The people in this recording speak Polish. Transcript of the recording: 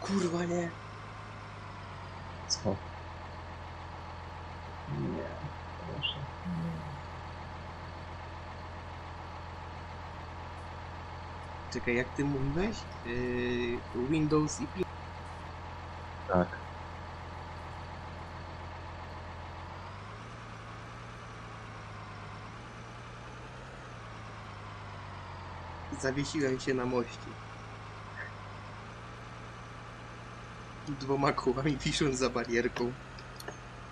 Kurwa nie. Co? Nie, proszę. Czekaj, jak ty mówiłeś? Yy, Windows i Pin. Tak. Zawiesiłem się na moście. Dwoma kołami wisząc za barierką.